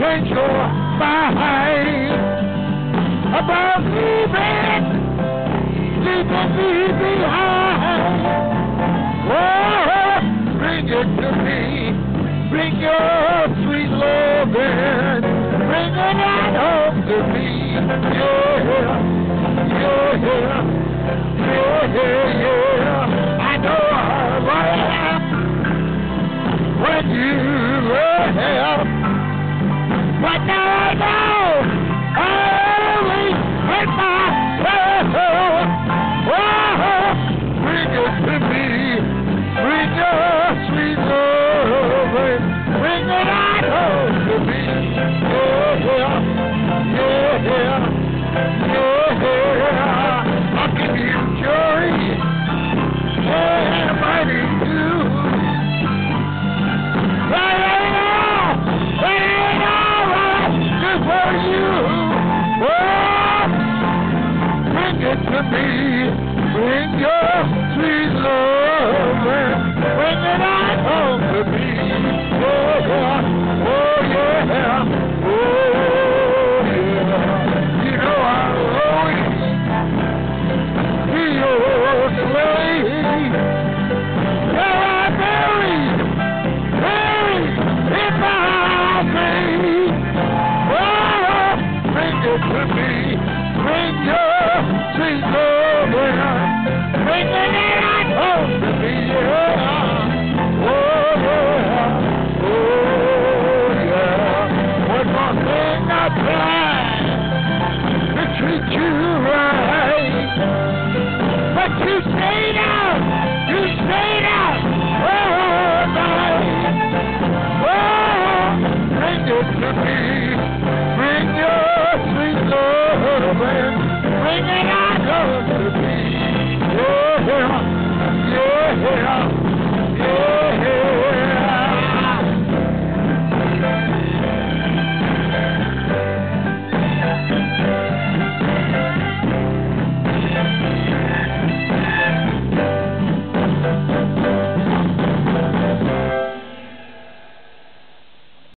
change your mind about leaving, leaving me behind. Oh, bring it to me. Bring your sweet love in. Bring it right home to me. Yeah, yeah, Bring it home to me. Me. Bring your. Bring to me. Yeah. Oh, yeah. Oh, yeah. One more thing I to treat you right. But you say that bringing our girls to the beach. Yeah, yeah.